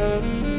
Música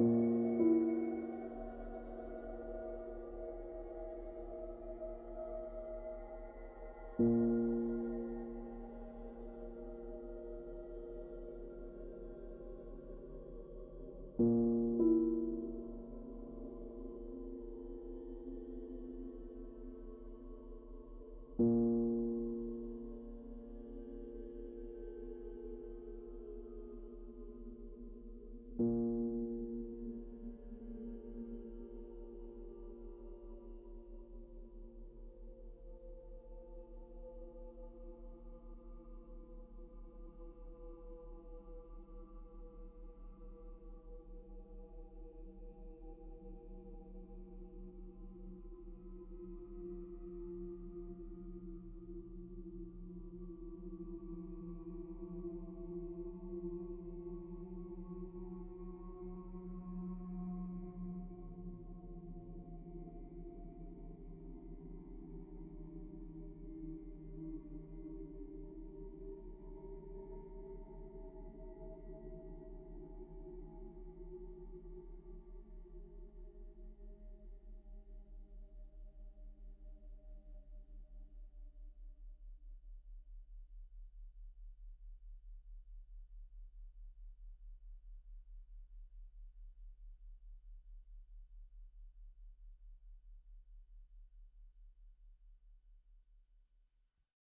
you.